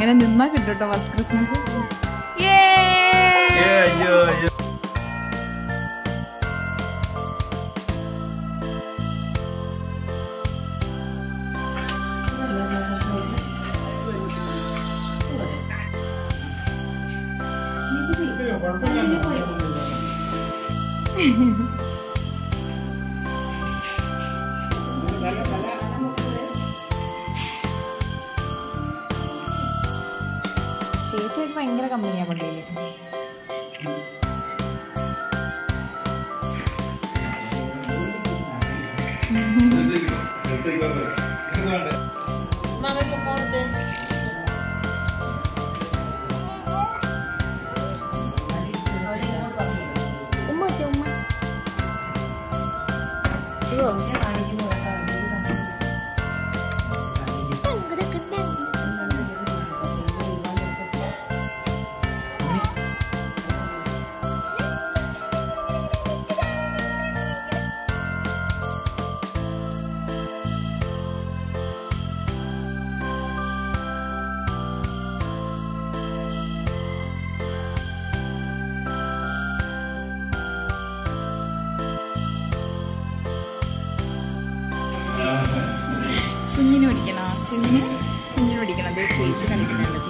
ഇങ്ങനെ നിന്നാ കിട്ടുട്ടോ first Christmas നല്ല അയ്യോ ചേച്ചിയൊക്കെ ഭയങ്കര കമ്പനിയാ ഉമ്മ കുഞ്ഞിന് കുഞ്ഞിന് കുഞ്ഞിനോടിക്കണം അത് ചേച്ചി കളിക്കുന്നുണ്ട്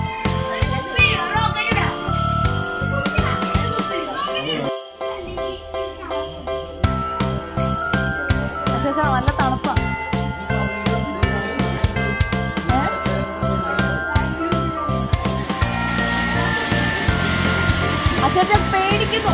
അച്ചാച്ചാ നല്ല തണുപ്പാ. അച്ചാച്ച പേടിക്കുന്നു.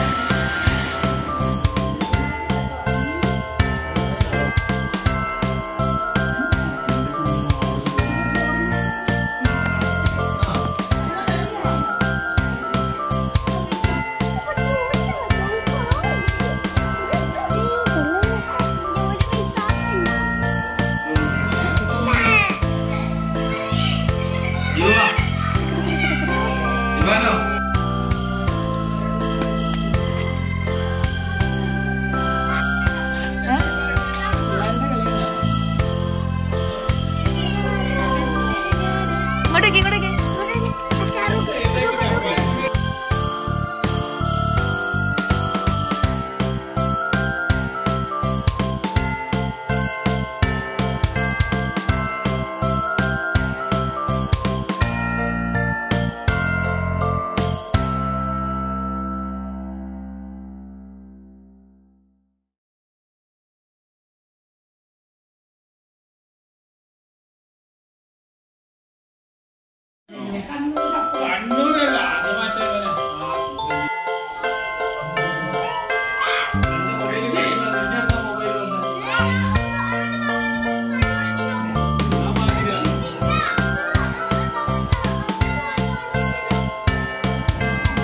കണ്ണൂരല്ല അത് മറ്റേ ഇവനാ.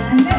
എന്താ